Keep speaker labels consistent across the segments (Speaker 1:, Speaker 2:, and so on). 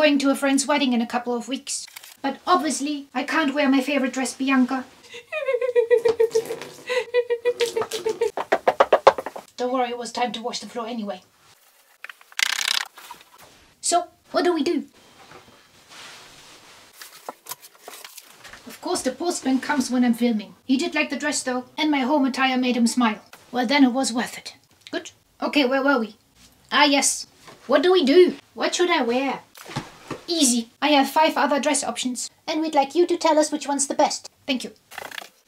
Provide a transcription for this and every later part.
Speaker 1: going to a friend's wedding in a couple of weeks. But obviously, I can't wear my favorite dress, Bianca. Don't worry, it was time to wash the floor anyway. So, what do we do? Of course, the postman comes when I'm filming. He did like the dress though, and my home attire made him smile. Well, then it was worth it. Good. Okay, where were we? Ah, yes. What do we do? What should I wear? Easy. I have five other dress options, and we'd like you to tell us which one's the best. Thank you.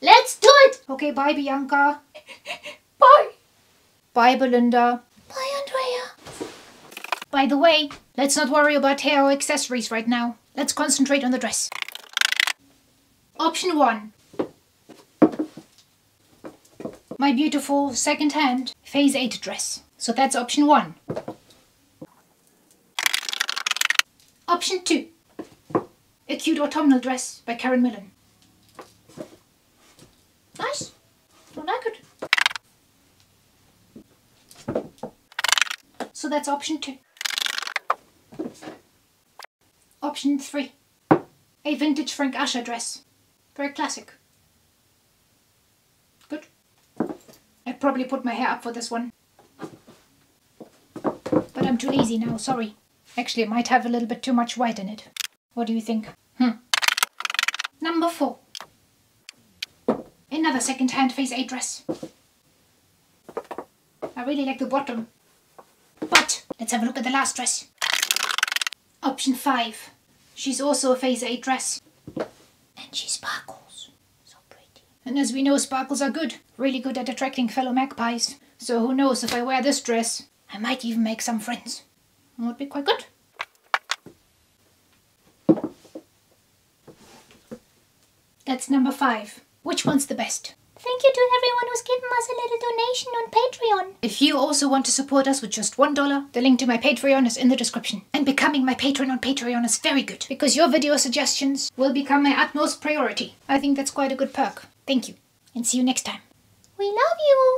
Speaker 2: Let's do it!
Speaker 1: Okay, bye, Bianca.
Speaker 2: Bye!
Speaker 1: Bye, Belinda.
Speaker 2: Bye, Andrea.
Speaker 1: By the way, let's not worry about hair or accessories right now. Let's concentrate on the dress. Option 1. My beautiful second-hand Phase 8 dress. So that's option 1. Option 2. A cute autumnal dress by Karen Millen. Nice. I like it. So that's option 2. Option 3. A vintage Frank Usher dress. Very classic. Good. I'd probably put my hair up for this one. But I'm too lazy now, sorry. Actually, it might have a little bit too much white in it. What do you think? Hmm. Number 4. Another second-hand Phase 8 dress. I really like the bottom. But, let's have a look at the last dress. Option 5. She's also a Phase 8 dress. And she sparkles. So pretty. And as we know, sparkles are good. Really good at attracting fellow magpies. So who knows, if I wear this dress, I might even make some friends. Would be quite good. That's number 5. Which one's the best?
Speaker 2: Thank you to everyone who's given us a little donation on Patreon.
Speaker 1: If you also want to support us with just $1, the link to my Patreon is in the description. And becoming my patron on Patreon is very good, because your video suggestions will become my utmost priority. I think that's quite a good perk. Thank you, and see you next time.
Speaker 2: We love you.